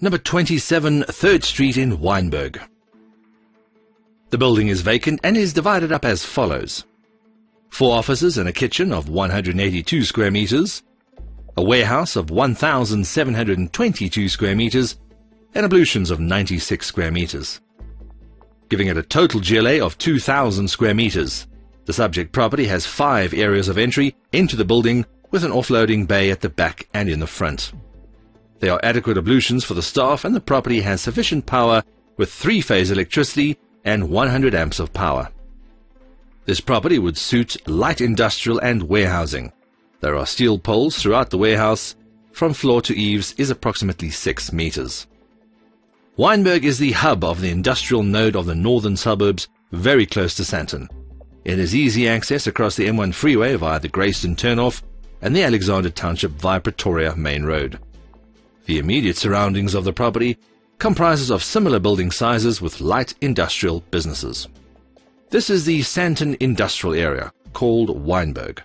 number 27 3rd Street in Wynberg. The building is vacant and is divided up as follows. Four offices and a kitchen of 182 square meters, a warehouse of 1,722 square meters, and ablutions of 96 square meters, giving it a total GLA of 2,000 square meters. The subject property has five areas of entry into the building with an offloading bay at the back and in the front. There are adequate ablutions for the staff and the property has sufficient power with three-phase electricity and 100 amps of power. This property would suit light industrial and warehousing. There are steel poles throughout the warehouse. From floor to eaves is approximately 6 meters. Wynberg is the hub of the industrial node of the northern suburbs, very close to Sandton. It is easy access across the M1 freeway via the Grayston turnoff and the Alexandra Township via Pretoria Main Road. The immediate surroundings of the property comprises of similar building sizes with light industrial businesses. This is the Sandton industrial area, called Wynberg.